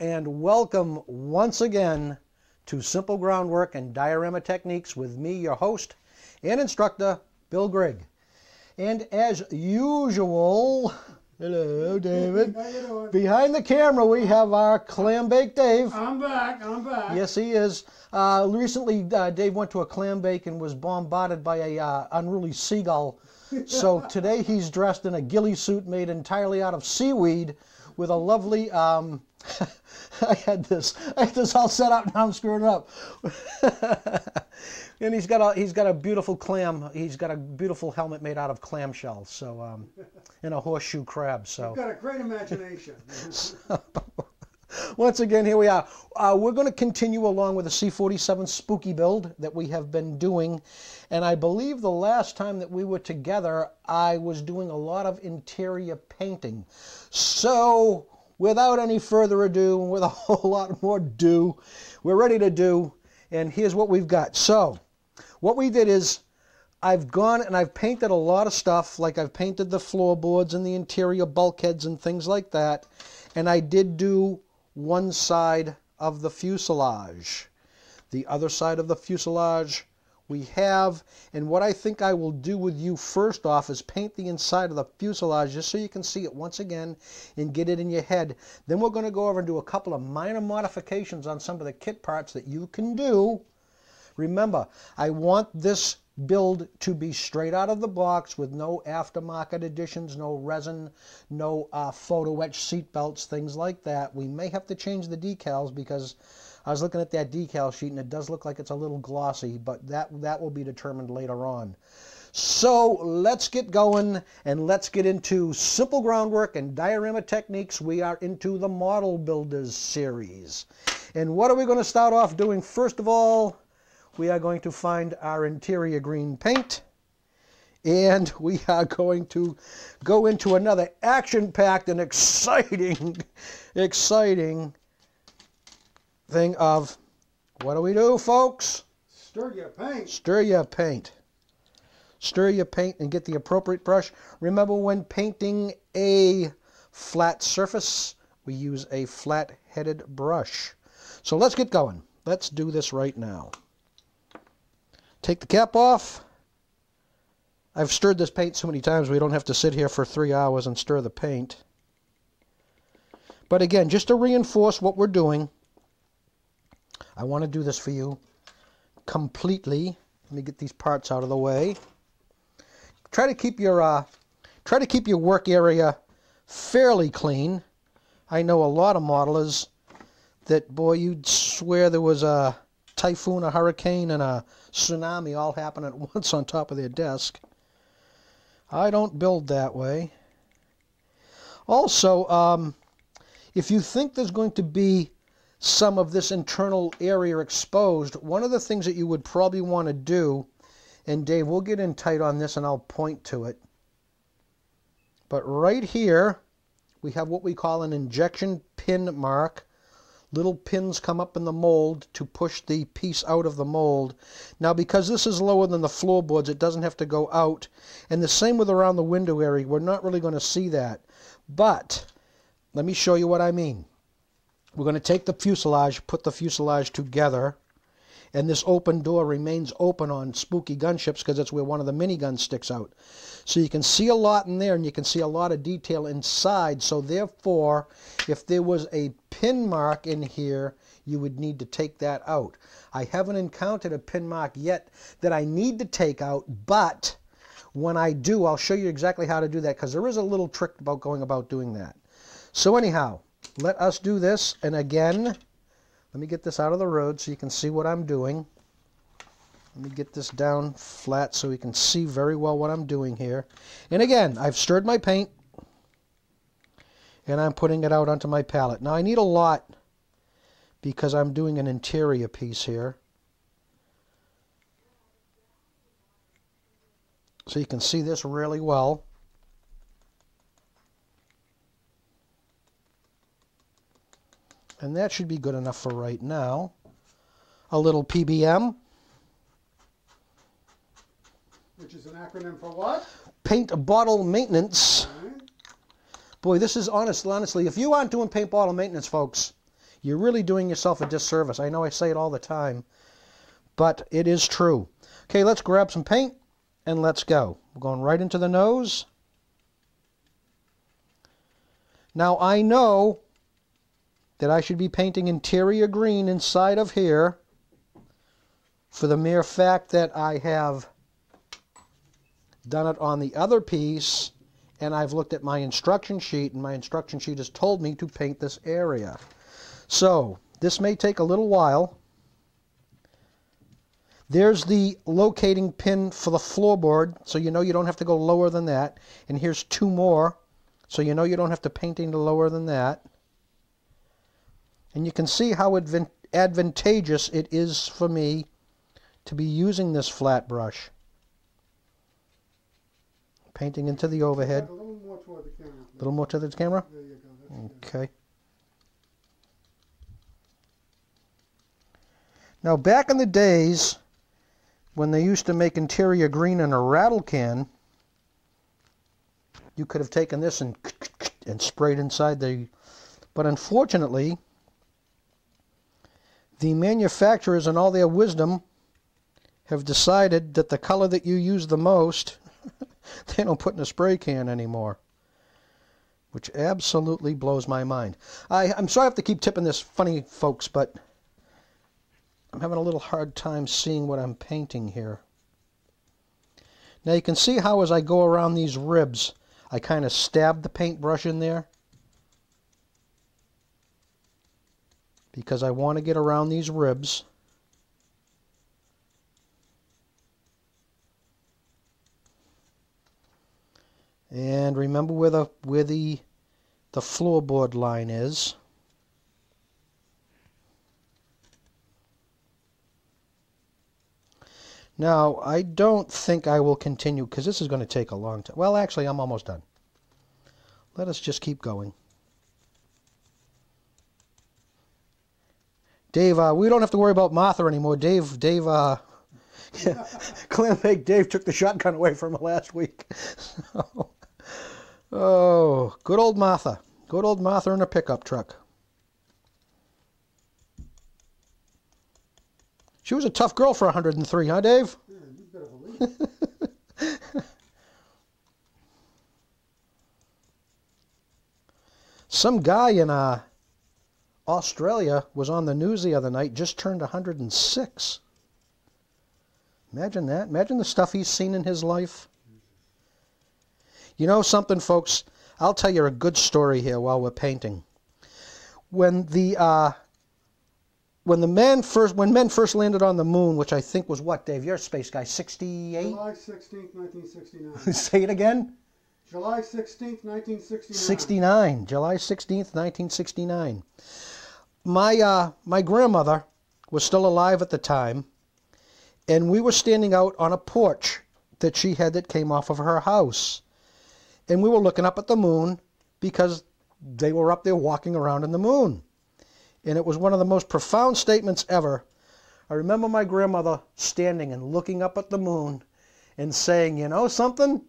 and welcome once again to Simple Groundwork and Diorama Techniques with me, your host and instructor, Bill Grigg. And as usual, hello David, How you doing? behind the camera we have our clam bake Dave. I'm back. I'm back. Yes, he is. Uh, recently, uh, Dave went to a clam bake and was bombarded by a uh, unruly seagull. So today he's dressed in a ghillie suit made entirely out of seaweed with a lovely. Um, I had this. I had this all set up. Now I'm screwing it up. and he's got a he's got a beautiful clam. He's got a beautiful helmet made out of clam shells. So um, and a horseshoe crab. So. You've got a great imagination. Once again, here we are. Uh, we're going to continue along with the C47 spooky build that we have been doing. And I believe the last time that we were together, I was doing a lot of interior painting. So, without any further ado, and with a whole lot more do, we're ready to do. And here's what we've got. So, what we did is I've gone and I've painted a lot of stuff, like I've painted the floorboards and the interior bulkheads and things like that. And I did do one side of the fuselage. The other side of the fuselage we have, and what I think I will do with you first off is paint the inside of the fuselage just so you can see it once again and get it in your head. Then we're going to go over and do a couple of minor modifications on some of the kit parts that you can do. Remember, I want this build to be straight out of the box with no aftermarket additions, no resin, no uh, photo etch seat belts, things like that. We may have to change the decals because I was looking at that decal sheet and it does look like it's a little glossy, but that, that will be determined later on. So let's get going and let's get into simple groundwork and diorama techniques. We are into the Model Builders series. And what are we going to start off doing? First of all, we are going to find our interior green paint and we are going to go into another action-packed and exciting exciting thing of what do we do folks Stir your paint. stir your paint stir your paint and get the appropriate brush remember when painting a flat surface we use a flat headed brush so let's get going let's do this right now Take the cap off. I've stirred this paint so many times we don't have to sit here for three hours and stir the paint. But again, just to reinforce what we're doing, I want to do this for you completely. Let me get these parts out of the way. Try to keep your uh, try to keep your work area fairly clean. I know a lot of modelers that boy, you'd swear there was a typhoon, a hurricane, and a tsunami all happen at once on top of their desk. I don't build that way. Also, um, if you think there's going to be some of this internal area exposed, one of the things that you would probably want to do, and Dave, we'll get in tight on this and I'll point to it. But right here, we have what we call an injection pin mark little pins come up in the mold to push the piece out of the mold. Now because this is lower than the floorboards it doesn't have to go out and the same with around the window area we're not really going to see that but let me show you what I mean. We're going to take the fuselage put the fuselage together and this open door remains open on spooky gunships because it's where one of the miniguns sticks out. So you can see a lot in there and you can see a lot of detail inside. So therefore, if there was a pin mark in here, you would need to take that out. I haven't encountered a pin mark yet that I need to take out, but when I do, I'll show you exactly how to do that because there is a little trick about going about doing that. So anyhow, let us do this. And again, let me get this out of the road so you can see what I'm doing. Let me get this down flat so you can see very well what I'm doing here. And again, I've stirred my paint and I'm putting it out onto my palette. Now I need a lot because I'm doing an interior piece here. So you can see this really well. And that should be good enough for right now. A little PBM. Which is an acronym for what? Paint bottle maintenance. Alright. Boy, this is honest, honestly, if you aren't doing paint bottle maintenance, folks, you're really doing yourself a disservice. I know I say it all the time, but it is true. Okay, let's grab some paint and let's go. We're going right into the nose. Now I know that I should be painting interior green inside of here for the mere fact that I have done it on the other piece and I've looked at my instruction sheet and my instruction sheet has told me to paint this area. So this may take a little while. There's the locating pin for the floorboard, so you know you don't have to go lower than that. And here's two more, so you know you don't have to paint any lower than that. And you can see how advantageous it is for me to be using this flat brush. Painting into the overhead. A little more toward the camera. A little more to the camera? There you go. That's good. Okay. Now, back in the days when they used to make interior green in a rattle can, you could have taken this and and sprayed inside the. But unfortunately, the manufacturers, in all their wisdom, have decided that the color that you use the most they don't put in a spray can anymore. Which absolutely blows my mind. I, I'm sorry I have to keep tipping this funny, folks, but I'm having a little hard time seeing what I'm painting here. Now you can see how as I go around these ribs, I kind of stab the paintbrush in there. Because I want to get around these ribs. And remember where the where the the floorboard line is. Now, I don't think I will continue because this is going to take a long time. Well, actually, I'm almost done. Let us just keep going. Dave, uh, we don't have to worry about Martha anymore. Dave, Dave, uh, Clam Dave took the shotgun away from her last week. So, Oh, good old Martha. Good old Martha in a pickup truck. She was a tough girl for 103, huh, Dave? Yeah, you better believe it. Some guy in uh, Australia was on the news the other night, just turned 106. Imagine that. Imagine the stuff he's seen in his life. You know something, folks? I'll tell you a good story here while we're painting. When the uh, when the men first when men first landed on the moon, which I think was what, Dave? You're a space guy. Sixty-eight. July 16th, 1969. Say it again. July 16th, 1969. 69, July 16th, 1969. My, uh, my grandmother was still alive at the time, and we were standing out on a porch that she had that came off of her house. And we were looking up at the moon because they were up there walking around in the moon. And it was one of the most profound statements ever. I remember my grandmother standing and looking up at the moon and saying, You know something?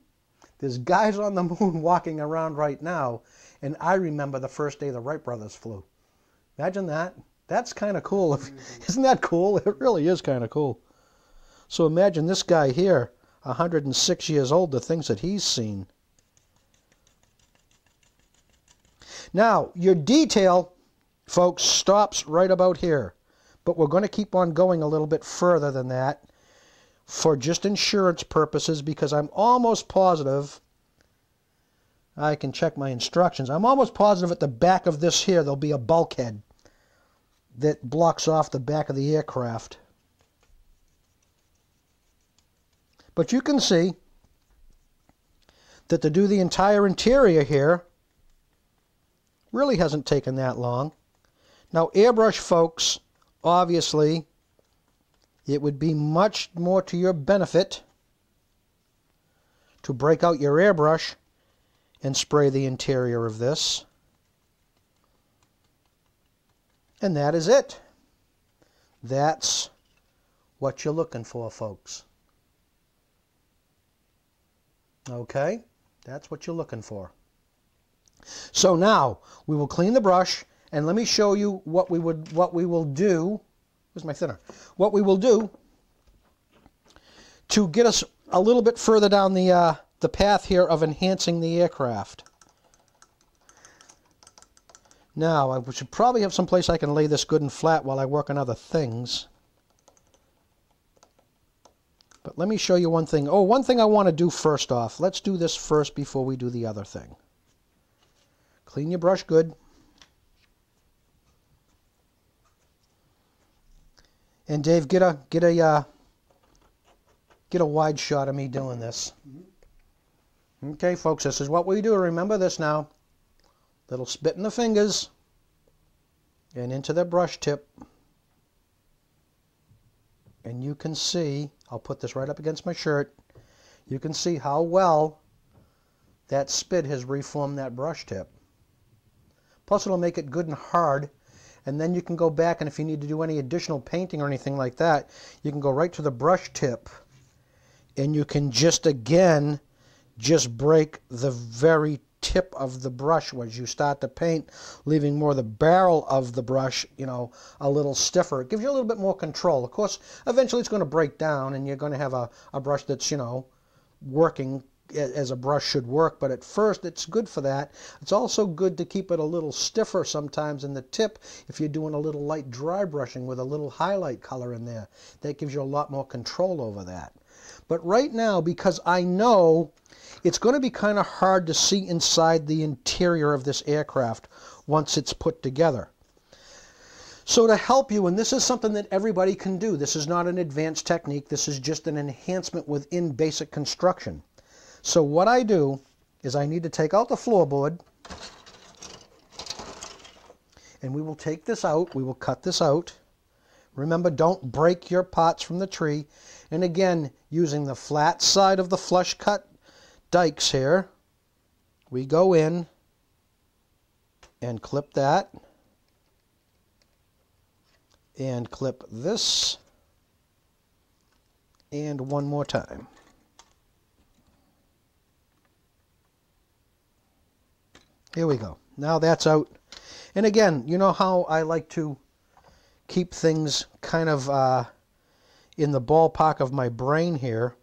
There's guys on the moon walking around right now. And I remember the first day the Wright brothers flew. Imagine that. That's kind of cool. Isn't that cool? It really is kind of cool. So imagine this guy here, 106 years old, the things that he's seen. Now, your detail, folks, stops right about here. But we're going to keep on going a little bit further than that for just insurance purposes because I'm almost positive I can check my instructions. I'm almost positive at the back of this here there'll be a bulkhead that blocks off the back of the aircraft. But you can see that to do the entire interior here really hasn't taken that long. Now airbrush folks, obviously, it would be much more to your benefit to break out your airbrush and spray the interior of this. And that is it. That's what you're looking for, folks. Okay? That's what you're looking for. So now we will clean the brush And let me show you what we would what we will do. Where's my thinner? What we will do to get us a little bit further down the uh, the path here of enhancing the aircraft. Now, I should probably have some place I can lay this good and flat while I work on other things. But let me show you one thing. Oh, one thing I want to do first off. Let's do this first before we do the other thing. Clean your brush good. And Dave, get a get a uh, get a wide shot of me doing this. Okay, folks, this is what we do. Remember this now. Little spit in the fingers and into the brush tip. And you can see, I'll put this right up against my shirt, you can see how well that spit has reformed that brush tip. Plus it'll make it good and hard and then you can go back and if you need to do any additional painting or anything like that, you can go right to the brush tip and you can just again just break the very tip of the brush as you start to paint, leaving more the barrel of the brush, you know, a little stiffer. It gives you a little bit more control. Of course, eventually it's going to break down and you're going to have a, a brush that's, you know, working as a brush should work, but at first it's good for that. It's also good to keep it a little stiffer sometimes in the tip if you're doing a little light dry brushing with a little highlight color in there. That gives you a lot more control over that. But right now, because I know it's going to be kind of hard to see inside the interior of this aircraft once it's put together. So to help you, and this is something that everybody can do, this is not an advanced technique, this is just an enhancement within basic construction. So what I do is I need to take out the floorboard, and we will take this out, we will cut this out. Remember, don't break your pots from the tree. And again, using the flat side of the flush cut dikes here, we go in and clip that and clip this and one more time. Here we go. Now that's out. And again, you know how I like to keep things kind of uh, in the ballpark of my brain here.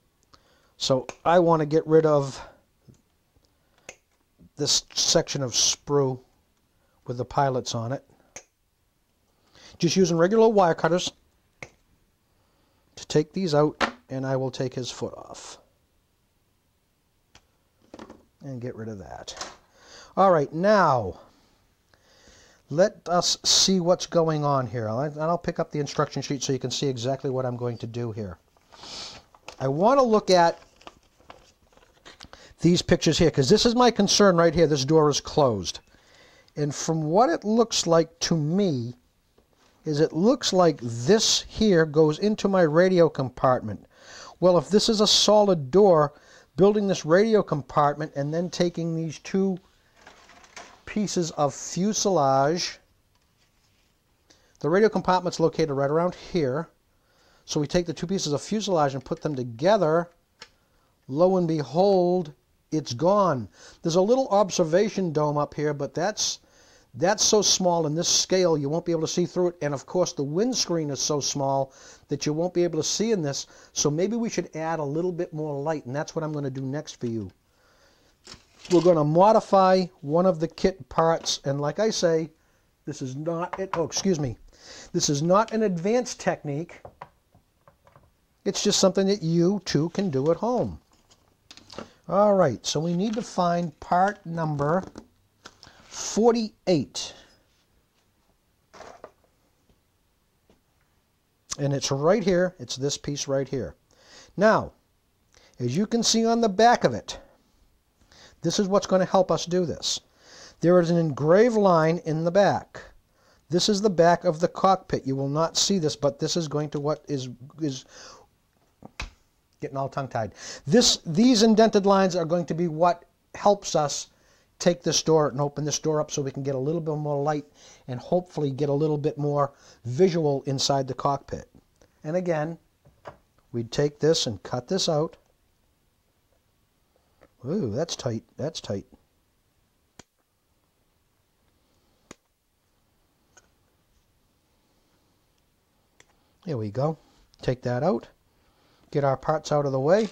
So I want to get rid of this section of sprue with the pilots on it. Just using regular wire cutters to take these out and I will take his foot off and get rid of that. All right, now let us see what's going on here. And I'll pick up the instruction sheet so you can see exactly what I'm going to do here. I want to look at these pictures here because this is my concern right here. This door is closed. And from what it looks like to me is it looks like this here goes into my radio compartment. Well, if this is a solid door, building this radio compartment and then taking these two pieces of fuselage. The radio compartment's located right around here. So we take the two pieces of fuselage and put them together. Lo and behold, it's gone. There's a little observation dome up here, but that's that's so small in this scale you won't be able to see through it. And of course the windscreen is so small that you won't be able to see in this. So maybe we should add a little bit more light and that's what I'm going to do next for you we're going to modify one of the kit parts. And like I say, this is not, it, oh, excuse me, this is not an advanced technique. It's just something that you too can do at home. All right, so we need to find part number 48. And it's right here. It's this piece right here. Now, as you can see on the back of it, this is what's going to help us do this. There is an engraved line in the back. This is the back of the cockpit. You will not see this, but this is going to what is is getting all tongue-tied. This these indented lines are going to be what helps us take this door and open this door up so we can get a little bit more light and hopefully get a little bit more visual inside the cockpit. And again, we'd take this and cut this out. Ooh, that's tight. That's tight. There we go. Take that out. Get our parts out of the way.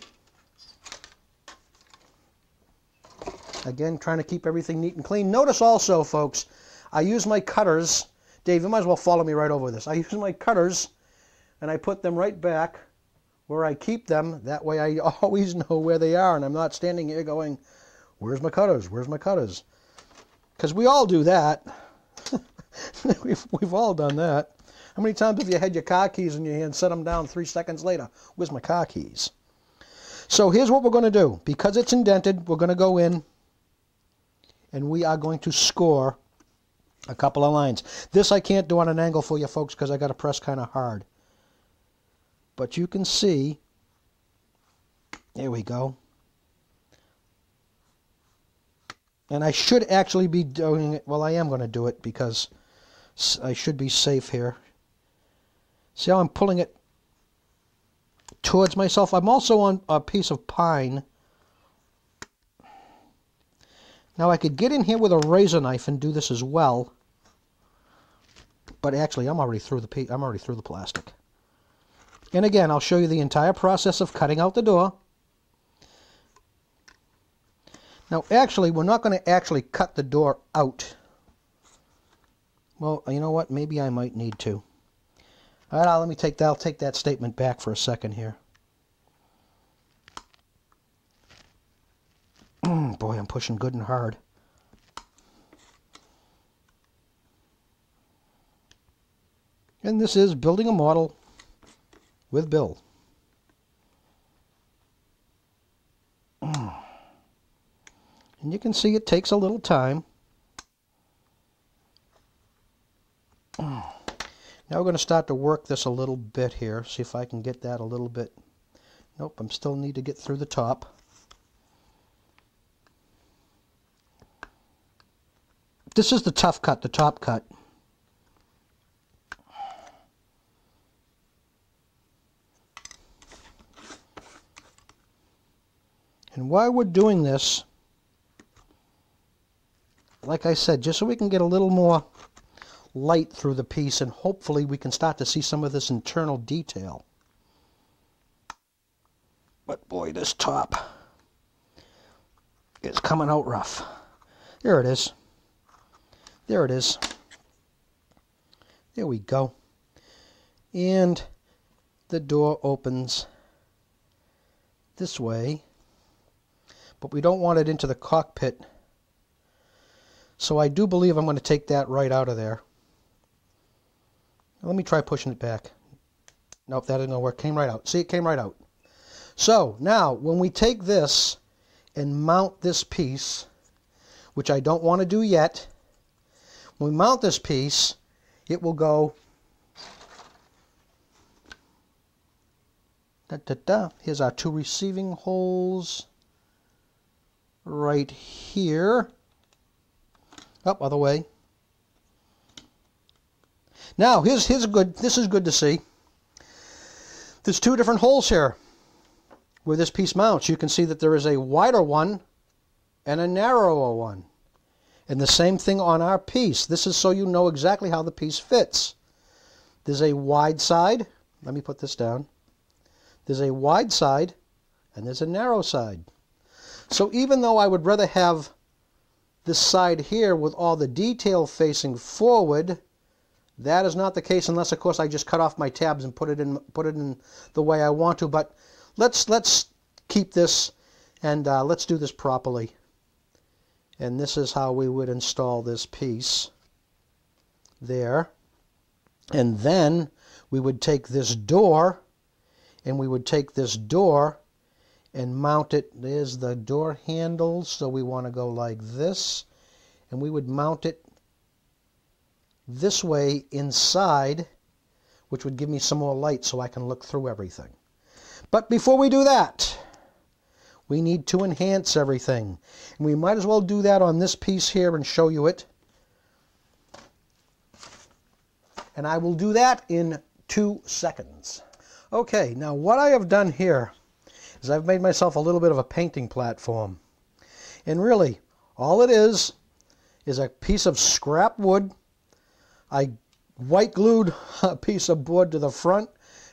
Again, trying to keep everything neat and clean. Notice also, folks, I use my cutters. Dave, you might as well follow me right over this. I use my cutters, and I put them right back where I keep them. That way I always know where they are and I'm not standing here going, where's my cutters? Where's my cutters? Because we all do that. we've, we've all done that. How many times have you had your car keys in your hand, set them down three seconds later? Where's my car keys? So here's what we're going to do. Because it's indented, we're going to go in and we are going to score a couple of lines. This I can't do on an angle for you folks because I got to press kind of hard. But you can see, there we go. And I should actually be doing it, well I am going to do it because I should be safe here. See how I'm pulling it towards myself? I'm also on a piece of pine. Now I could get in here with a razor knife and do this as well. But actually, I'm already through the I'm already through the plastic. And again, I'll show you the entire process of cutting out the door. Now, actually, we're not going to actually cut the door out. Well, you know what? Maybe I might need to. All right, I'll, let me take that. I'll take that statement back for a second here. Boy, I'm pushing good and hard. And this is building a model with Bill. And you can see it takes a little time. Now we're going to start to work this a little bit here. See if I can get that a little bit. Nope, I'm still need to get through the top. This is the tough cut, the top cut. And while we're doing this, like I said, just so we can get a little more light through the piece and hopefully we can start to see some of this internal detail. But boy, this top is coming out rough. There it is. There it is. There we go. And the door opens this way. But we don't want it into the cockpit. So I do believe I'm going to take that right out of there. Let me try pushing it back. Nope, that didn't work. Came right out. See, it came right out. So now, when we take this and mount this piece, which I don't want to do yet, when we mount this piece, it will go da, da, da. Here's our two receiving holes right here. Up, oh, other way. Now, here's, here's good, this is good to see. There's two different holes here where this piece mounts. You can see that there is a wider one and a narrower one. And the same thing on our piece. This is so you know exactly how the piece fits. There's a wide side. Let me put this down. There's a wide side and there's a narrow side. So even though I would rather have this side here with all the detail facing forward, that is not the case unless, of course, I just cut off my tabs and put it in put it in the way I want to. But let's let's keep this and uh, let's do this properly. And this is how we would install this piece there. And then we would take this door and we would take this door and mount it. There's the door handle, so we want to go like this. And we would mount it this way inside, which would give me some more light so I can look through everything. But before we do that, we need to enhance everything. And we might as well do that on this piece here and show you it. And I will do that in two seconds. Okay, now what I have done here is I've made myself a little bit of a painting platform. And really, all it is is a piece of scrap wood I white glued a piece of board to the front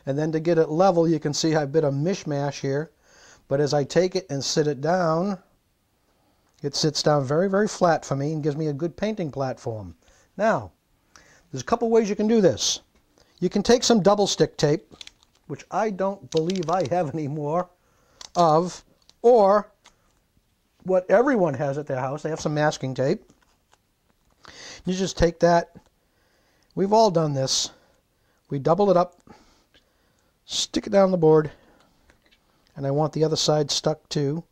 And then to get it level, you can see I've bit a mishmash here. But as I take it and sit it down, it sits down very, very flat for me and gives me a good painting platform. Now, there's a couple ways you can do this. You can take some double stick tape, which I don't believe I have any more of, or what everyone has at their house. They have some masking tape. You just take that. We've all done this. We double it up, stick it down the board, and I want the other side stuck too.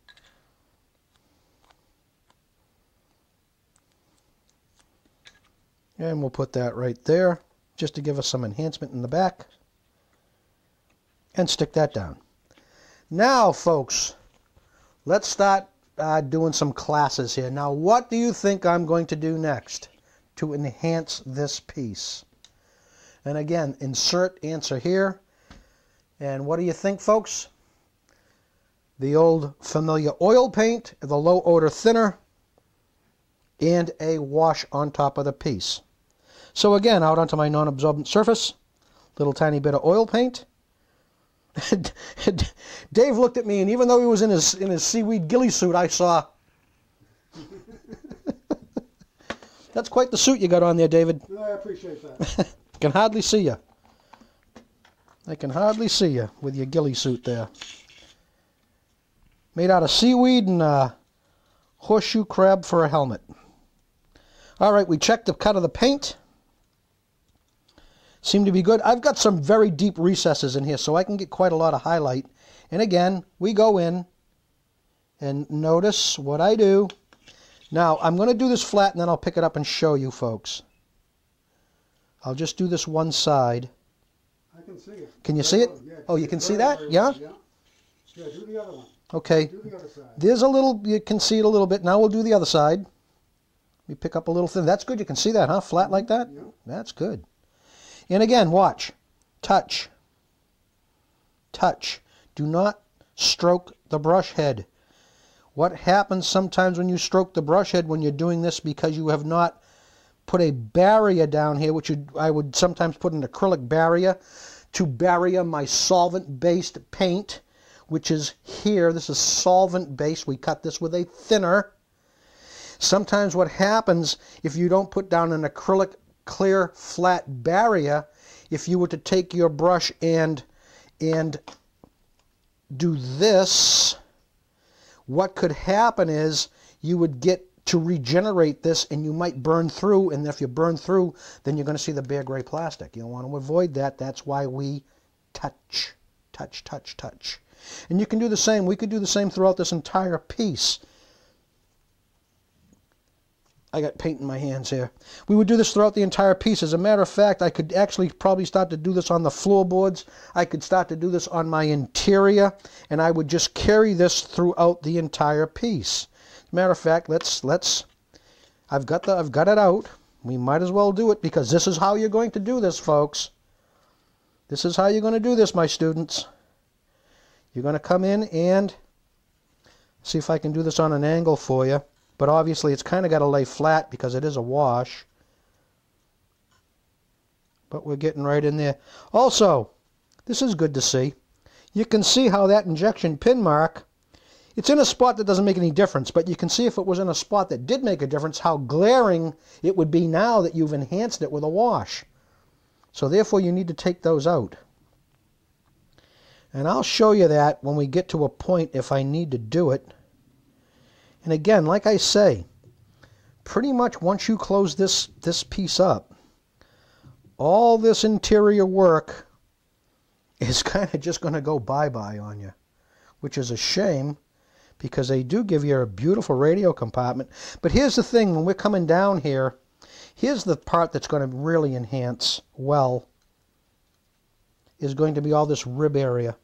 And we'll put that right there just to give us some enhancement in the back. And stick that down. Now, folks, let's start uh, doing some classes here. Now, what do you think I'm going to do next to enhance this piece? And again, insert answer here. And what do you think, folks? The old familiar oil paint, the low odor thinner, and a wash on top of the piece. So again, out onto my non-absorbent surface, little tiny bit of oil paint. Dave looked at me, and even though he was in his in his seaweed ghillie suit, I saw. That's quite the suit you got on there, David. I appreciate that. can hardly see you. I can hardly see you with your ghillie suit there. Made out of seaweed and uh, horseshoe crab for a helmet. All right, we checked the cut of the paint seem to be good. I've got some very deep recesses in here, so I can get quite a lot of highlight. And again, we go in and notice what I do. Now, I'm going to do this flat, and then I'll pick it up and show you folks. I'll just do this one side. I can see it. Can you see it? Yeah, Oh, you can see that? Yeah? Yeah, Yeah, do the other one. Okay. Do the other side. There's a little, you can see it a little bit. Now we'll do the other side. We pick up a little thing. That's good. You can see that, huh? Flat like that? Yeah. That's good. And again, watch. Touch. Touch. Do not stroke the brush head. What happens sometimes when you stroke the brush head when you're doing this because you have not put a barrier down here, which I would sometimes put an acrylic barrier to barrier my solvent-based paint, which is here. This is solvent-based. We cut this with a thinner. Sometimes what happens if you don't put down an acrylic clear flat barrier, if you were to take your brush and and do this, what could happen is you would get to regenerate this and you might burn through and if you burn through then you're going to see the bare gray plastic. You don't want to avoid that. That's why we touch touch touch touch. And you can do the same. We could do the same throughout this entire piece I got paint in my hands here. We would do this throughout the entire piece. As a matter of fact, I could actually probably start to do this on the floorboards. I could start to do this on my interior, and I would just carry this throughout the entire piece. As a matter of fact, let's let's. I've got the I've got it out. We might as well do it because this is how you're going to do this, folks. This is how you're going to do this, my students. You're going to come in and see if I can do this on an angle for you but obviously it's kind of got to lay flat because it is a wash. But we're getting right in there. Also, this is good to see. You can see how that injection pin mark, it's in a spot that doesn't make any difference, but you can see if it was in a spot that did make a difference, how glaring it would be now that you've enhanced it with a wash. So therefore you need to take those out. And I'll show you that when we get to a point if I need to do it. And again, like I say, pretty much once you close this, this piece up, all this interior work is kind of just going to go bye-bye on you, which is a shame because they do give you a beautiful radio compartment. But here's the thing, when we're coming down here, here's the part that's going to really enhance well, is going to be all this rib area.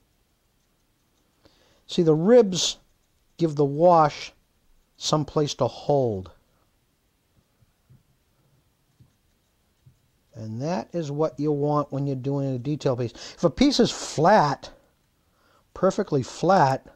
See, the ribs give the wash some place to hold. And that is what you want when you're doing a detail piece. If a piece is flat, perfectly flat,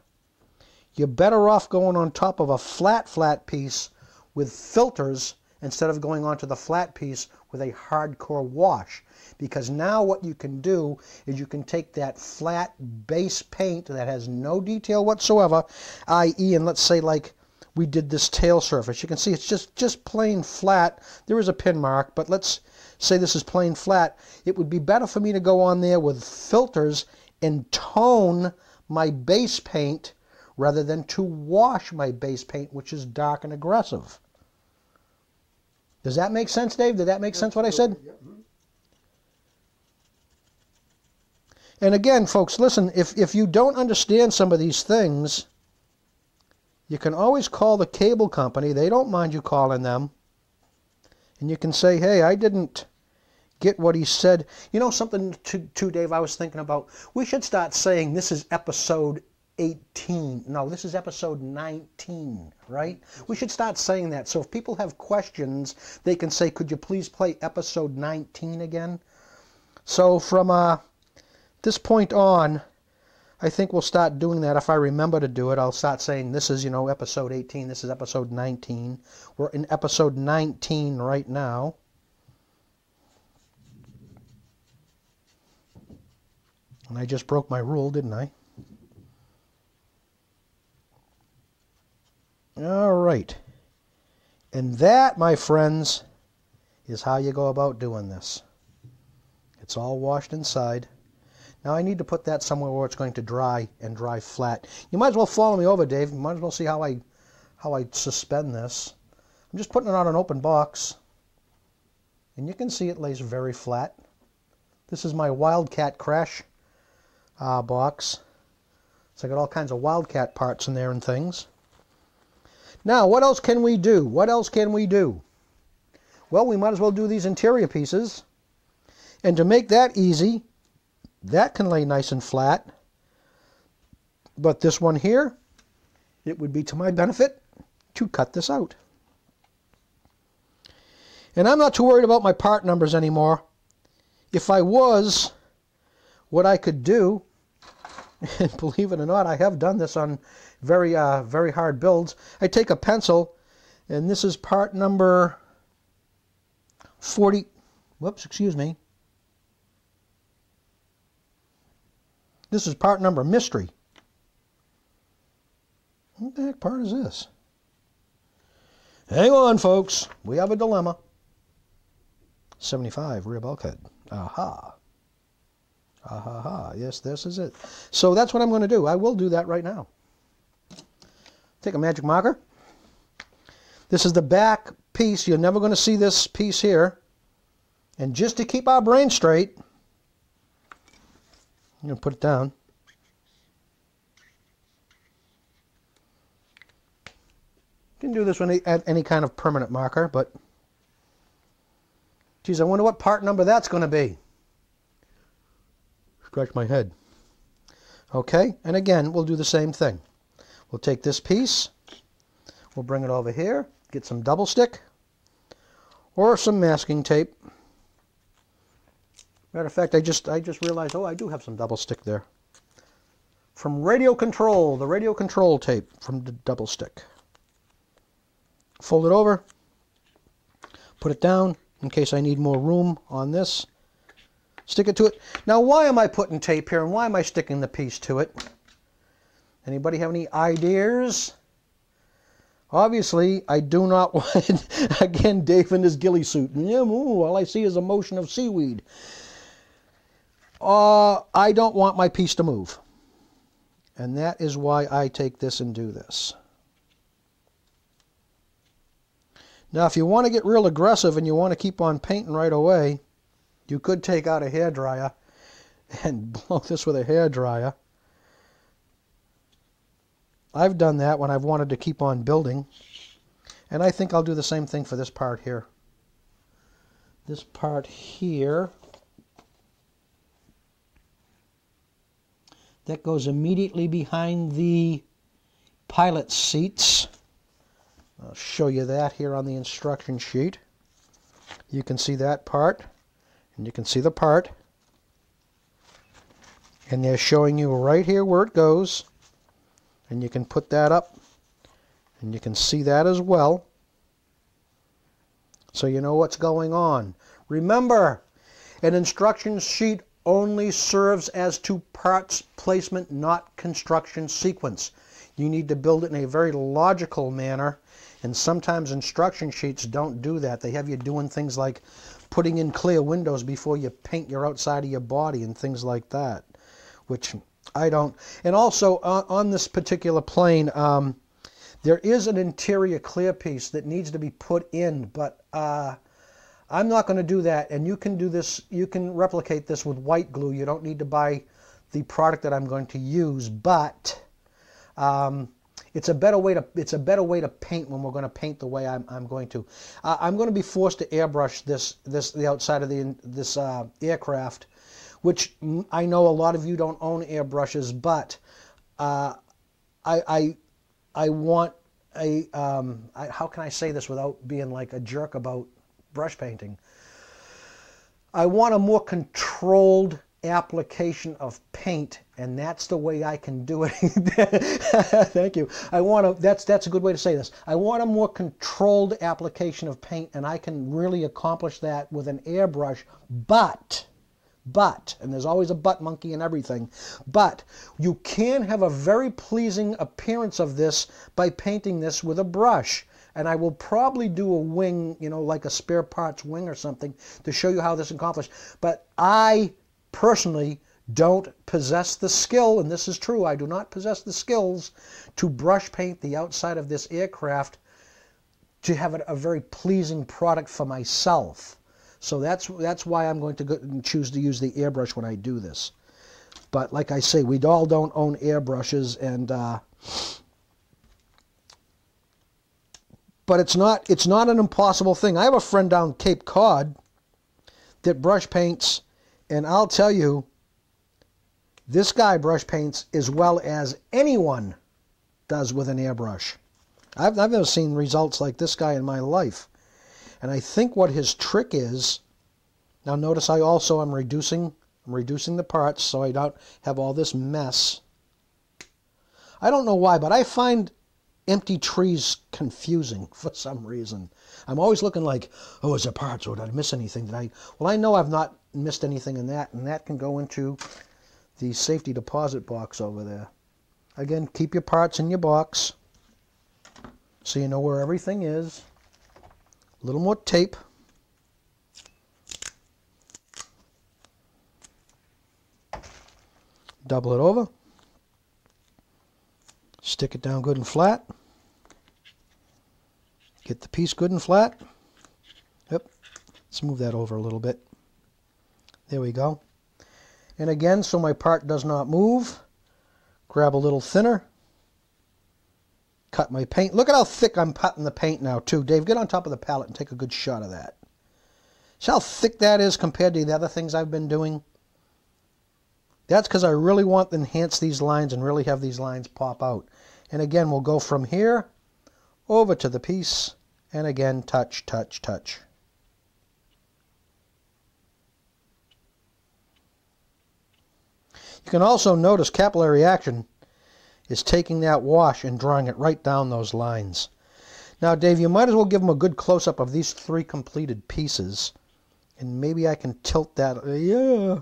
you're better off going on top of a flat, flat piece with filters instead of going onto the flat piece with a hardcore wash because now what you can do is you can take that flat base paint that has no detail whatsoever, i.e. and let's say like we did this tail surface. You can see it's just, just plain flat. There is a pin mark, but let's say this is plain flat. It would be better for me to go on there with filters and tone my base paint rather than to wash my base paint, which is dark and aggressive. Does that make sense, Dave? Did that make sense what I said? Mhm. And again, folks, listen, if, if you don't understand some of these things, you can always call the cable company. They don't mind you calling them. And you can say, hey, I didn't get what he said. You know something, too, too, Dave, I was thinking about? We should start saying this is episode 18. No, this is episode 19, right? We should start saying that. So if people have questions, they can say, could you please play episode 19 again? So from uh, this point on, I think we'll start doing that. If I remember to do it, I'll start saying this is, you know, episode 18, this is episode 19. We're in episode 19 right now. And I just broke my rule, didn't I? All right. And that, my friends, is how you go about doing this. It's all washed inside. Now I need to put that somewhere where it's going to dry and dry flat. You might as well follow me over, Dave. You might as well see how I how I suspend this. I'm just putting it on an open box. And you can see it lays very flat. This is my Wildcat Crash uh, box. So I got all kinds of Wildcat parts in there and things. Now, what else can we do? What else can we do? Well, we might as well do these interior pieces. And to make that easy, that can lay nice and flat. But this one here, it would be to my benefit to cut this out. And I'm not too worried about my part numbers anymore. If I was, what I could do, and believe it or not, I have done this on very, uh, very hard builds. I take a pencil, and this is part number 40, whoops, excuse me. This is part number mystery. What the heck part is this? Hang on, folks. We have a dilemma. 75 rear bulkhead. Aha. Aha, ha. Yes, this is it. So that's what I'm going to do. I will do that right now. Take a magic marker. This is the back piece. You're never going to see this piece here. And just to keep our brain straight, I'm going to put it down. You can do this with any, any kind of permanent marker, but geez, I wonder what part number that's going to be. Scratch my head. Okay, and again, we'll do the same thing. We'll take this piece, we'll bring it over here, get some double stick or some masking tape. Matter of fact, I just I just realized, oh, I do have some double stick there. From Radio Control, the Radio Control tape from the double stick. Fold it over, put it down in case I need more room on this. Stick it to it. Now, why am I putting tape here and why am I sticking the piece to it? Anybody have any ideas? Obviously, I do not want, again, Dave in his ghillie suit. Yeah, ooh, all I see is a motion of seaweed. Uh, I don't want my piece to move. And that is why I take this and do this. Now, if you want to get real aggressive and you want to keep on painting right away, you could take out a hair dryer and blow this with a hair dryer. I've done that when I've wanted to keep on building. And I think I'll do the same thing for this part here. This part here, that goes immediately behind the pilot seats. I'll show you that here on the instruction sheet. You can see that part, and you can see the part. And they're showing you right here where it goes and you can put that up and you can see that as well so you know what's going on Remember, an instruction sheet only serves as to parts placement, not construction sequence. You need to build it in a very logical manner, and sometimes instruction sheets don't do that. They have you doing things like putting in clear windows before you paint your outside of your body and things like that, which I don't. And also uh, on this particular plane, um, there is an interior clear piece that needs to be put in, but uh, I'm not going to do that. And you can do this, you can replicate this with white glue. You don't need to buy the product that I'm going to use, but um, it's a better way to it's a better way to paint when we're going to paint the way I'm, I'm going to. Uh, I'm going to be forced to airbrush this this the outside of the this uh, aircraft, which I know a lot of you don't own airbrushes, but uh, I, I I want a um, I, how can I say this without being like a jerk about brush painting? I want a more controlled application of paint and that's the way I can do it. Thank you. I want to that's that's a good way to say this. I want a more controlled application of paint and I can really accomplish that with an airbrush, but but, and there's always a butt monkey in everything, but you can have a very pleasing appearance of this by painting this with a brush. And I will probably do a wing, you know, like a spare parts wing or something to show you how this is accomplished. But I personally don't possess the skill, and this is true, I do not possess the skills to brush paint the outside of this aircraft to have a very pleasing product for myself. So that's, that's why I'm going to choose to use the airbrush when I do this. But like I say, we all don't own airbrushes, and uh, but it's not it's not an impossible thing. I have a friend down Cape Cod that brush paints, and I'll tell you, this guy brush paints as well as anyone does with an airbrush. I've, I've never seen results like this guy in my life. And I think what his trick is, now notice I also am reducing, I'm reducing the parts so I don't have all this mess. I don't know why, but I find empty trees confusing for some reason. I'm always looking like, oh, is there parts or did I miss anything? Did I? Well, I know I've not missed anything in that, and that can go into the safety deposit box over there. Again, keep your parts in your box so you know where everything is. A little more tape. Double it over. Stick it down good and flat. Get the piece good and flat. Yep. Let's move that over a little bit. There we go. And again, so my part does not move, grab a little thinner cut my paint. Look at how thick I'm putting the paint now, too. Dave, get on top of the palette and take a good shot of that. See how thick that is compared to the other things I've been doing? That's because I really want to enhance these lines and really have these lines pop out. And again, we'll go from here over to the piece, and again, touch, touch, touch. You can also notice capillary action is taking that wash and drawing it right down those lines. Now, Dave, you might as well give them a good close-up of these three completed pieces. And maybe I can tilt that. Yeah.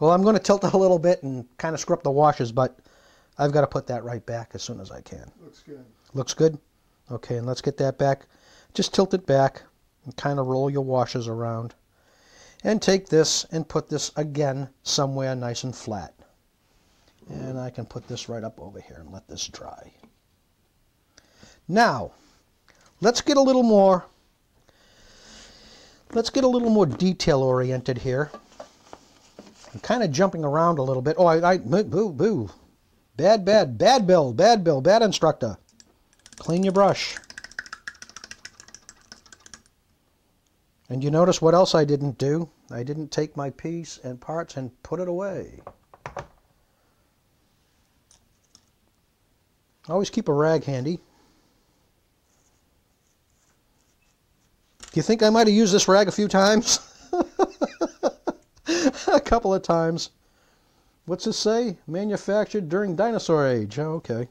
Well, I'm going to tilt it a little bit and kind of screw up the washes, but I've got to put that right back as soon as I can. Looks good. Looks good? Okay, and let's get that back. Just tilt it back and kind of roll your washes around. And take this and put this again somewhere nice and flat. And I can put this right up over here and let this dry. Now, let's get a little more, let's get a little more detail oriented here. I'm kind of jumping around a little bit. Oh, I, I boo, boo. Bad, bad, bad bill, bad bill, bad instructor. Clean your brush. And you notice what else I didn't do? I didn't take my piece and parts and put it away. Always keep a rag handy. Do you think I might have used this rag a few times? a couple of times. What's this say? Manufactured during dinosaur age. Oh, okay.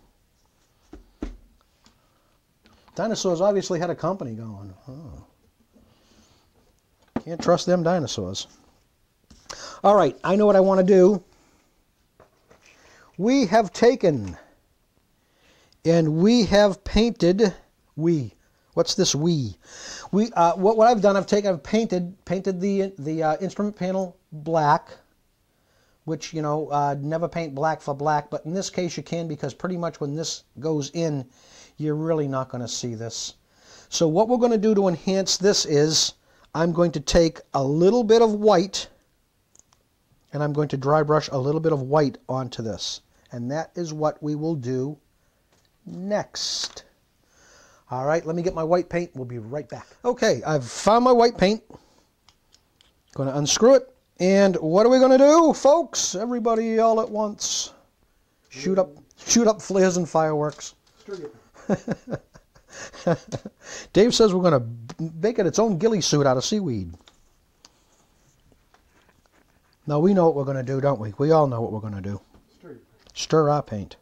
Dinosaurs obviously had a company going. Oh. Can't trust them dinosaurs. All right, I know what I want to do. We have taken and we have painted, we, what's this we? We, uh, what, what I've done, I've taken, I've painted, painted the, the uh, instrument panel black, which, you know, uh, never paint black for black, but in this case you can because pretty much when this goes in, you're really not going to see this. So what we're going to do to enhance this is, I'm going to take a little bit of white, and I'm going to dry brush a little bit of white onto this. And that is what we will do next. All right, let me get my white paint. We'll be right back. Okay, I've found my white paint. Going to unscrew it. And what are we going to do, folks? Everybody all at once. Shoot up, shoot up flares and fireworks. Dave says we're going to make it its own ghillie suit out of seaweed. Now we know what we're going to do, don't we? We all know what we're going to do. Stir our paint.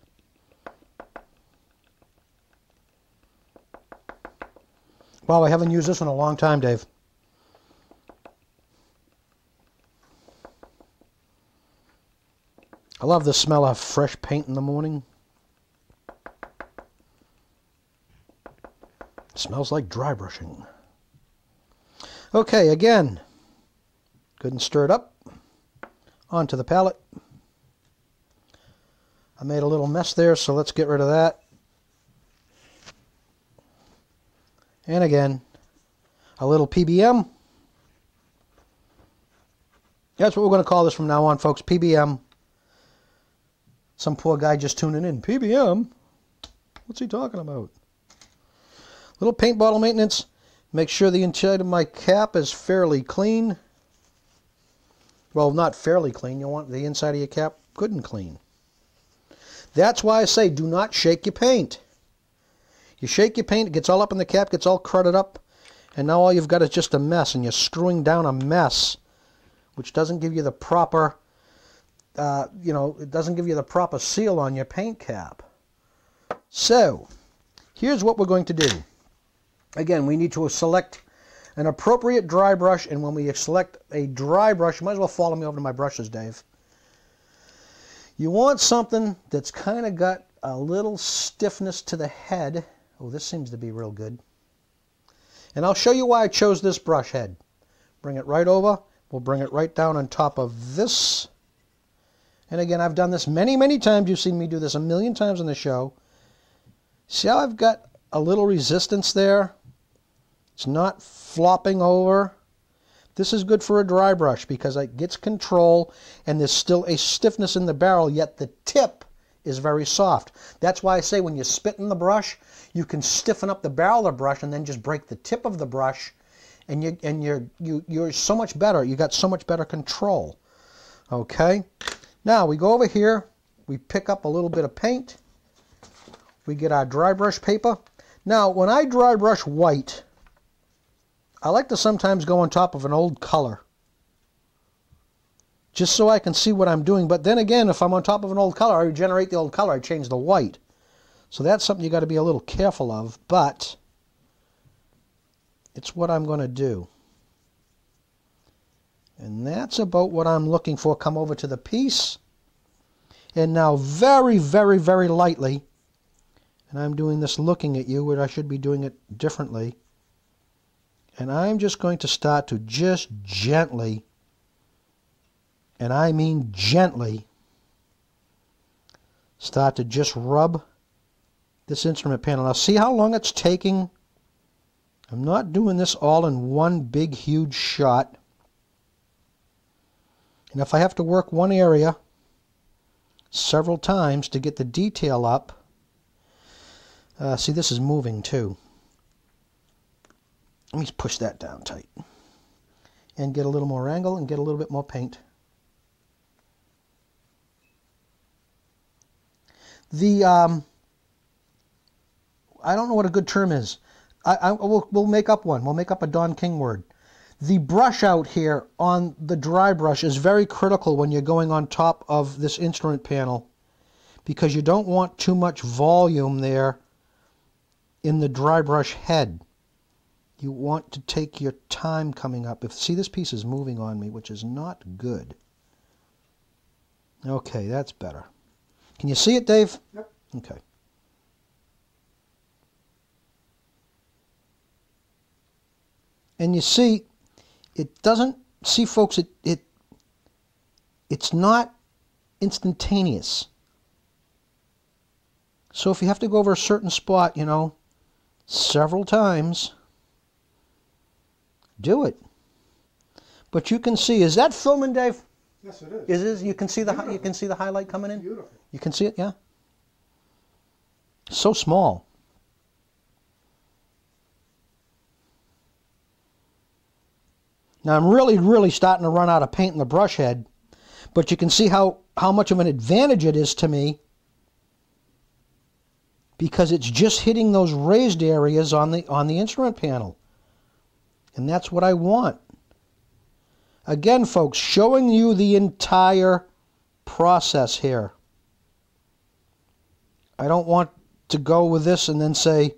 Wow, I haven't used this in a long time, Dave. I love the smell of fresh paint in the morning. It smells like dry brushing. Okay, again, good and stir it up onto the palette. I made a little mess there, so let's get rid of that. And again, a little PBM. That's what we're going to call this from now on, folks. PBM. Some poor guy just tuning in. PBM? What's he talking about? Little paint bottle maintenance. Make sure the inside of my cap is fairly clean. Well, not fairly clean. You want the inside of your cap good and clean. That's why I say do not shake your paint. You shake your paint, it gets all up in the cap, gets all crudded up, and now all you've got is just a mess, and you're screwing down a mess, which doesn't give you the proper, uh, you know, it doesn't give you the proper seal on your paint cap. So, here's what we're going to do. Again, we need to select an appropriate dry brush, and when we select a dry brush, you might as well follow me over to my brushes, Dave. You want something that's kind of got a little stiffness to the head Oh, this seems to be real good. And I'll show you why I chose this brush head. Bring it right over. We'll bring it right down on top of this. And again, I've done this many, many times. You've seen me do this a million times on the show. See how I've got a little resistance there? It's not flopping over. This is good for a dry brush because it gets control and there's still a stiffness in the barrel, yet the tip is very soft. That's why I say when you spit in the brush, you can stiffen up the barrel of the brush and then just break the tip of the brush and you and you're you you're so much better. You got so much better control. Okay? Now we go over here, we pick up a little bit of paint. We get our dry brush paper. Now, when I dry brush white, I like to sometimes go on top of an old color just so I can see what I'm doing. But then again, if I'm on top of an old color, I regenerate the old color, I change the white. So that's something you got to be a little careful of, but it's what I'm going to do. And that's about what I'm looking for. Come over to the piece. And now very, very, very lightly, and I'm doing this looking at you, where I should be doing it differently. And I'm just going to start to just gently, and I mean gently, start to just rub this instrument panel. Now see how long it's taking? I'm not doing this all in one big huge shot. And if I have to work one area several times to get the detail up, uh, see this is moving too. Let me push that down tight and get a little more angle and get a little bit more paint. The um, I don't know what a good term is. I, I we'll, we'll make up one. We'll make up a Don King word. The brush out here on the dry brush is very critical when you're going on top of this instrument panel because you don't want too much volume there in the dry brush head. you want to take your time coming up. If See, this piece is moving on me, which is not good. Okay, that's better. Can you see it, Dave? Yep. Okay. And you see, it doesn't, see folks, it, it it's not instantaneous. So if you have to go over a certain spot, you know, several times, do it. But you can see, is that filming, Dave? Yes, it is. Is this, you can see the hi- you can see the highlight coming in? Beautiful. You can see it, yeah? So small. Now I'm really, really starting to run out of paint in the brush head, but you can see how, how much of an advantage it is to me because it's just hitting those raised areas on the on the instrument panel. And that's what I want. Again, folks, showing you the entire process here. I don't want to go with this and then say,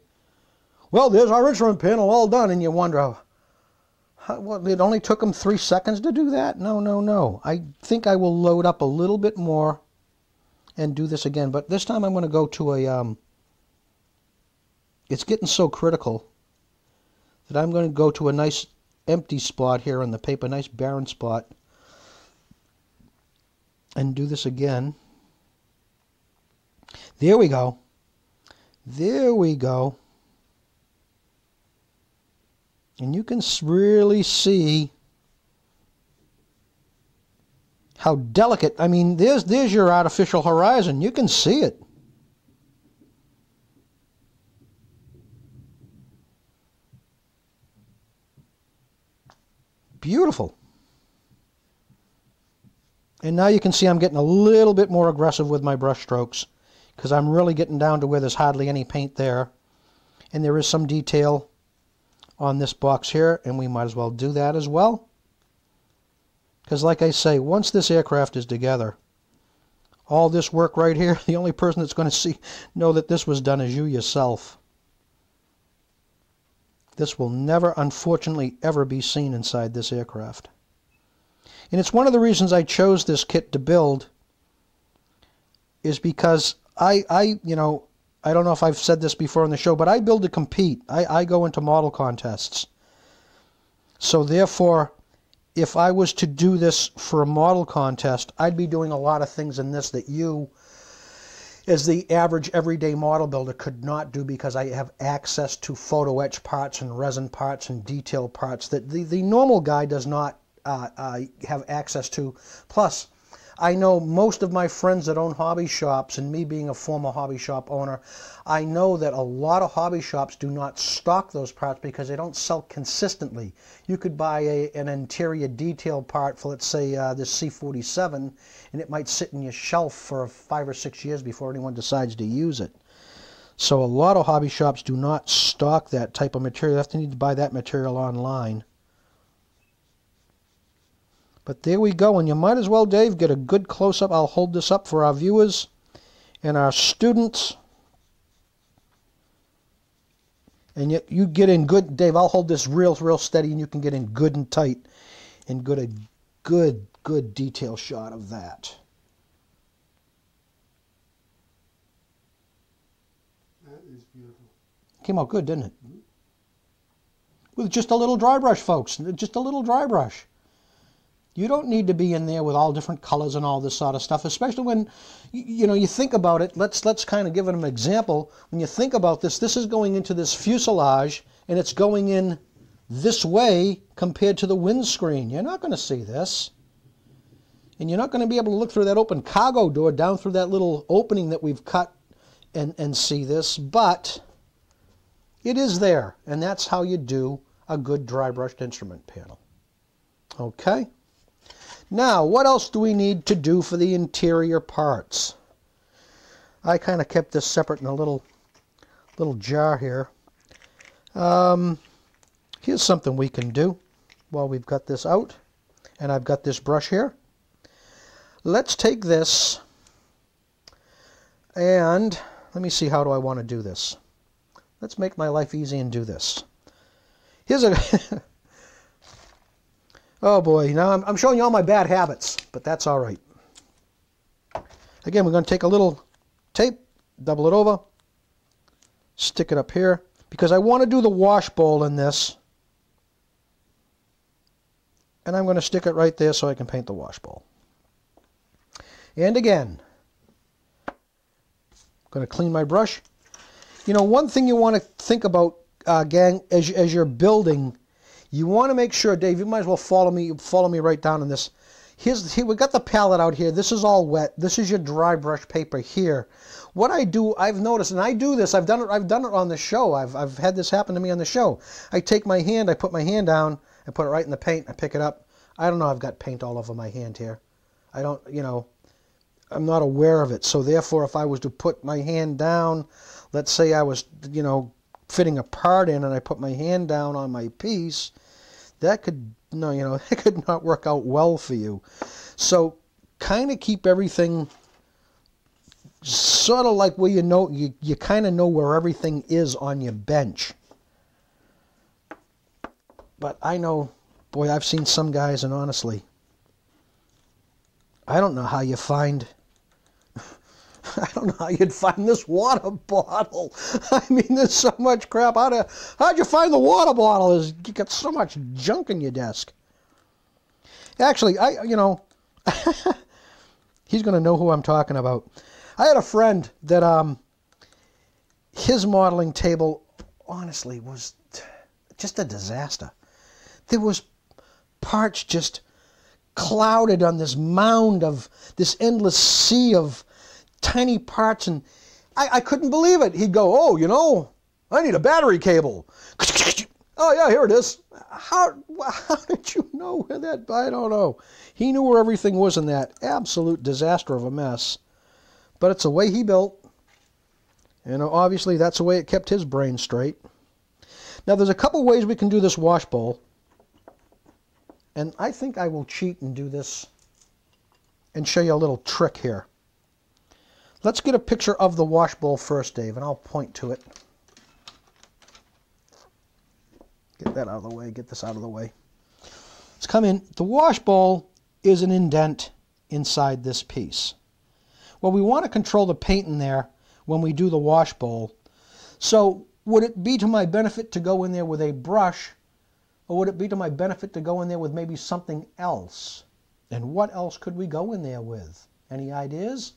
well, there's our instrument panel all done, and you wonder, how, well, it only took them three seconds to do that? No, no, no. I think I will load up a little bit more and do this again, but this time I'm going to go to a, um, it's getting so critical that I'm going to go to a nice empty spot here on the paper, nice barren spot, and do this again. There we go. There we go. And you can really see how delicate. I mean, there's there's your artificial horizon. You can see it. Beautiful. And now you can see I'm getting a little bit more aggressive with my brush strokes because I'm really getting down to where there's hardly any paint there. And there is some detail on this box here, and we might as well do that as well. Because like I say, once this aircraft is together, all this work right here, the only person that's going to see know that this was done is you yourself. This will never, unfortunately, ever be seen inside this aircraft. And it's one of the reasons I chose this kit to build is because I, I, you know, I don't know if I've said this before on the show, but I build to compete. I, I go into model contests. So therefore, if I was to do this for a model contest, I'd be doing a lot of things in this that you, as the average everyday model builder, could not do because I have access to photo etch parts and resin parts and detail parts that the, the normal guy does not uh, uh, have access to. Plus, I know most of my friends that own hobby shops, and me being a former hobby shop owner, I know that a lot of hobby shops do not stock those parts because they don't sell consistently. You could buy a, an interior detail part for, let's say, uh, this C47, and it might sit in your shelf for five or six years before anyone decides to use it. So a lot of hobby shops do not stock that type of material. You have to need to buy that material online. But there we go, and you might as well, Dave, get a good close-up. I'll hold this up for our viewers and our students. And you, you get in good, Dave, I'll hold this real, real steady, and you can get in good and tight and get a good, good detail shot of that. That is beautiful. Came out good, didn't it? With just a little dry brush, folks. Just a little dry brush. You don't need to be in there with all different colors and all this sort of stuff, especially when you know you think about it. Let's let's kind of give an example. When you think about this, this is going into this fuselage and it's going in this way compared to the windscreen. You're not going to see this. And you're not going to be able to look through that open cargo door down through that little opening that we've cut and, and see this, but it is there. And that's how you do a good dry brushed instrument panel. Okay? Now, what else do we need to do for the interior parts? I kind of kept this separate in a little little jar here. Um, here's something we can do while we've got this out. And I've got this brush here. Let's take this and let me see how do I want to do this. Let's make my life easy and do this. Here's a. oh boy, now I'm, I'm showing you all my bad habits, but that's all right. Again, we're going to take a little tape, double it over, stick it up here, because I want to do the wash bowl in this. And I'm going to stick it right there so I can paint the wash bowl. And again, I'm going to clean my brush. You know, one thing you want to think about, uh, gang, as, as you're building, you want to make sure, Dave, you might as well follow me, follow me right down on this. Here's, here, we got the palette out here. This is all wet. This is your dry brush paper here. What I do, I've noticed, and I do this, I've done it, I've done it on the show. I've, I've had this happen to me on the show. I take my hand, I put my hand down, I put it right in the paint, I pick it up. I don't know, I've got paint all over my hand here. I don't, you know, I'm not aware of it. So therefore, if I was to put my hand down, let's say I was, you know, fitting a part in and I put my hand down on my piece, that could, no, you know, it could not work out well for you. So kind of keep everything sort of like where you know, you, you kind of know where everything is on your bench. But I know, boy, I've seen some guys, and honestly, I don't know how you find I don't know how you'd find this water bottle. I mean, there's so much crap. How to, how'd you find the water bottle? There's, you got so much junk in your desk. Actually, I, you know, he's going to know who I'm talking about. I had a friend that, um, his modeling table, honestly, was just a disaster. There was parts just clouded on this mound of this endless sea of tiny parts, and I, I couldn't believe it. He'd go, "Oh, you know, I need a battery cable." Oh yeah, here it is. How how did you know where that? I don't know. He knew where everything was in that absolute disaster of a mess. But it's the way he built. Know, obviously that's the way it kept his brain straight. Now there's a couple ways we can do this wash bowl. And I think I will cheat and do this and show you a little trick here. Let's get a picture of the wash bowl first, Dave, and I'll point to it. Get that out of the way, get this out of the way. Let's come in. The wash bowl is an indent inside this piece. Well, we want to control the paint in there when we do the wash bowl. So would it be to my benefit to go in there with a brush, or would it be to my benefit to go in there with maybe something else? And what else could we go in there with? Any ideas?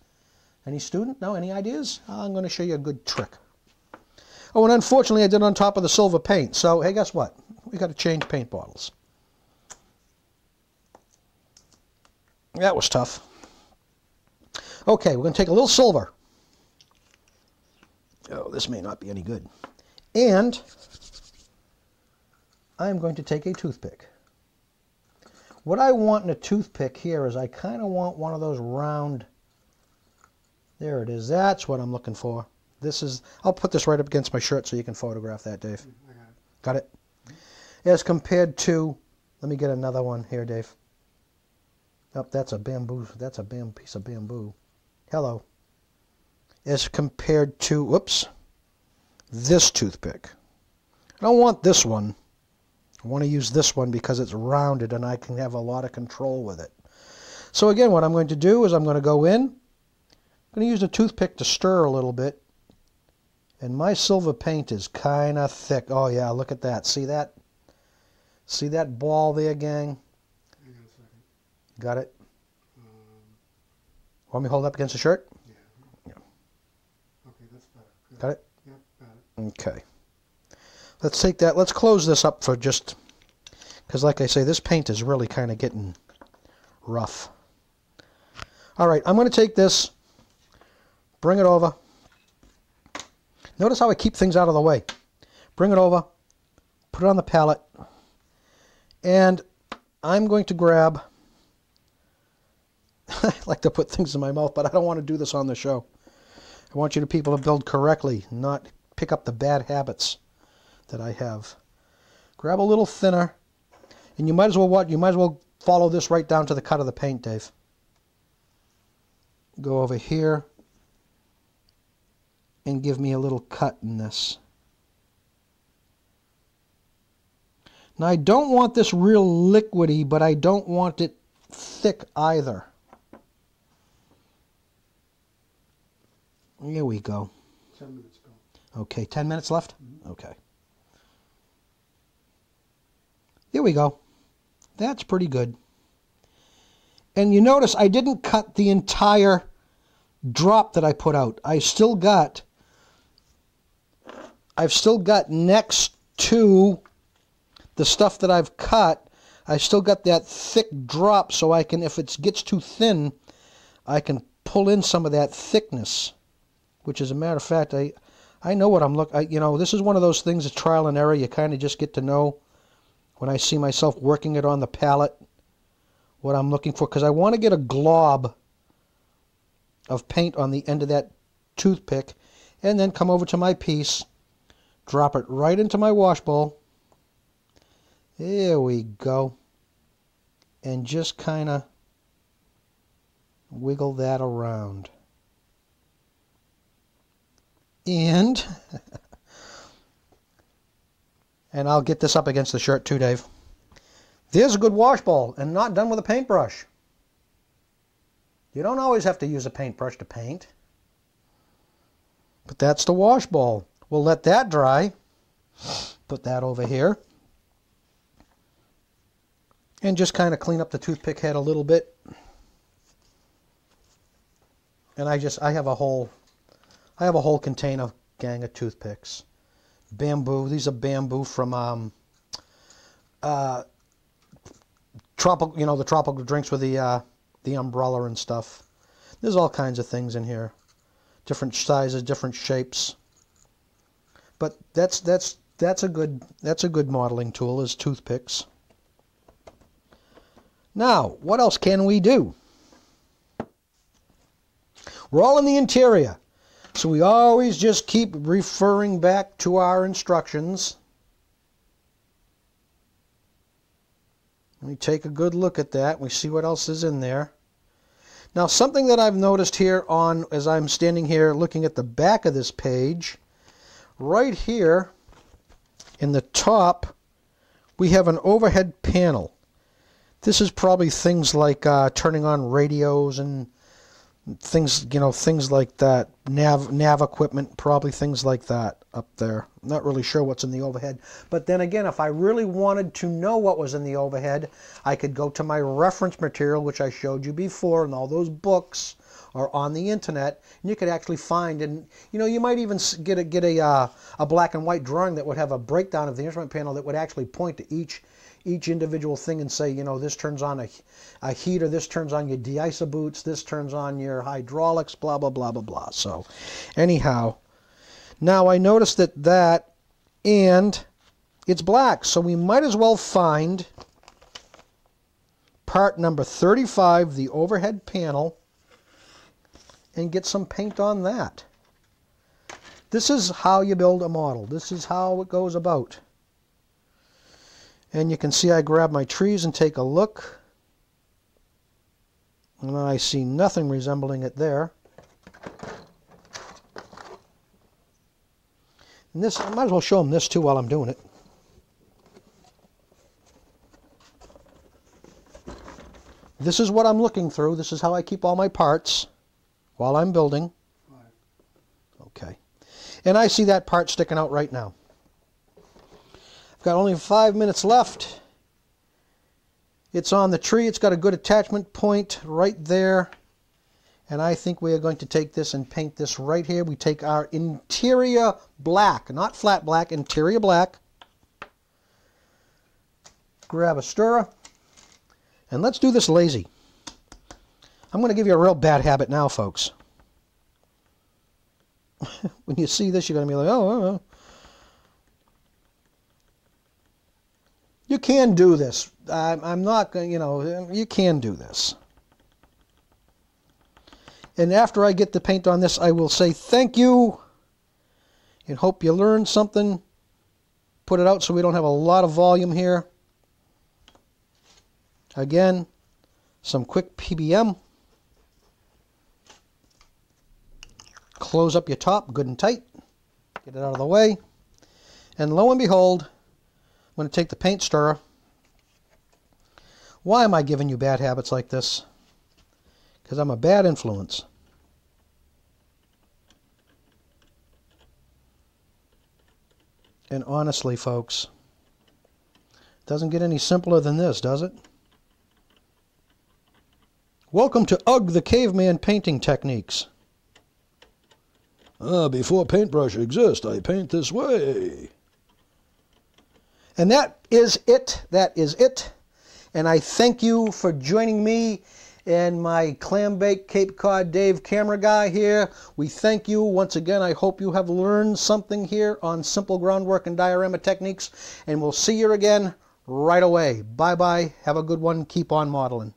Any student? No? Any ideas? Ah, I'm going to show you a good trick. Oh, and unfortunately, I did it on top of the silver paint. So, hey, guess what? We got to change paint bottles. That was tough. Okay, we're going to take a little silver. Oh, this may not be any good. And I'm going to take a toothpick. What I want in a toothpick here is I kind of want one of those round there it is. That's what I'm looking for. This is, I'll put this right up against my shirt so you can photograph that, Dave. Mm, got it. As compared to, let me get another one here, Dave. Oh, that's a bamboo, that's a bam piece of bamboo. Hello. As compared to, whoops, this toothpick. I don't want this one. I want to use this one because it's rounded and I can have a lot of control with it. So again, what I'm going to do is I'm going to go in, I'm going to use a toothpick to stir a little bit. And my silver paint is kind of thick. Oh yeah, look at that. See that? See that ball there, gang? Hang on a second. Got it? Um, Want me to hold up against the shirt? yeah. Yeah. Okay, that's better. Good. Got it? Yep, got it. Okay. Let's take that. Let's close this up for just... Because like I say, this paint is really kind of getting rough. All right, I'm going to take this Bring it over. Notice how I keep things out of the way. Bring it over. Put it on the palette. And I'm going to grab... I like to put things in my mouth, but I don't want to do this on the show. I want you to people to build correctly, not pick up the bad habits that I have. Grab a little thinner, and you might as well what you might as well follow this right down to the cut of the paint, Dave. Go over here and give me a little cut in this. Now I don't want this real liquidy, but I don't want it thick either. Here we go. Ten minutes go. Okay, 10 minutes left? Mm-hmm. Okay. Here we go. That's pretty good. And you notice I didn't cut the entire drop that I put out. I still got I've still got next to the stuff that I've cut, I still got that thick drop so I can if it gets too thin, I can pull in some of that thickness. Which as a matter of fact, I I know what I'm looking. You know, this is one of those things, a trial and error. You kind of just get to know when I see myself working it on the palette what I'm looking for because I want to get a glob of paint on the end of that toothpick and then come over to my piece, drop it right into my wash bowl. There we go. And just kind of wiggle that around. And and I'll get this up against the shirt too, Dave. There's a good wash ball and not done with a paintbrush. You don't always have to use a paintbrush to paint. But that's the wash ball. We'll let that dry. Put that over here. And just kind of clean up the toothpick head a little bit. And I just, I have a whole, I have a whole container gang of toothpicks. Bamboo, these are bamboo from um, uh, tropical, you know, the tropical drinks with the uh, the umbrella and stuff. There's all kinds of things in here, different sizes, different shapes. But that's that's that's a good that's a good modeling tool is toothpicks. Now, what else can we do? We're all in the interior, so we always just keep referring back to our instructions. We take a good look at that. We see what else is in there. Now, something that I've noticed here on, as I'm standing here looking at the back of this page, right here in the top, we have an overhead panel. This is probably things like uh, turning on radios and things, you know, things like that. Nav, nav equipment, probably things like that up there. Not really sure what's in the overhead. But then again, if I really wanted to know what was in the overhead, I could go to my reference material, which I showed you before, and all those books are on the internet, and you could actually find, and you know, you might even get a get a uh, a black and white drawing that would have a breakdown of the instrument panel that would actually point to each each individual thing and say, you know, this turns on a, a heater, this turns on your de-icer boots, this turns on your hydraulics, blah, blah, blah, blah, blah. So anyhow, now I noticed that that and it's black, so we might as well find part number 35, the overhead panel, and get some paint on that. This is how you build a model. This is how it goes about. And you can see I grab my trees and take a look. And I see nothing resembling it there. And this, I might as well show them this too while I'm doing it. This is what I'm looking through. This is how I keep all my parts while I'm building. Okay. And I see that part sticking out right now. I've got only five minutes left. It's on the tree. It's got a good attachment point right there. And I think we are going to take this and paint this right here. We take our interior black, not flat black, interior black. Grab a stirrer. And let's do this lazy. I'm going to give you a real bad habit now, folks. when you see this, you're going to be like, oh, oh, oh. You can do this. I'm not going, you know, um, you can do this. And after I get the paint on this, I will say thank you and hope you learned something. Put it out so we don't have a lot of volume here. Again, some quick PBM. Close up your top good and tight. Get it out of the way. And lo and behold, I'm going to take the paint stirrer. Why am I giving you bad habits like this? Because I'm a bad influence. And honestly, folks, it doesn't get any simpler than this, does it? Welcome to Ugg the Caveman Painting Techniques. Ah, before paintbrush exists, I paint this way. And that is it. That is it. And I thank you for joining me and my clam bake Cape Cod Dave camera guy here. We thank you once again. I hope you have learned something here on simple groundwork and diorama techniques. And we'll see you again right away. Bye bye. Have a good one. Keep on modeling.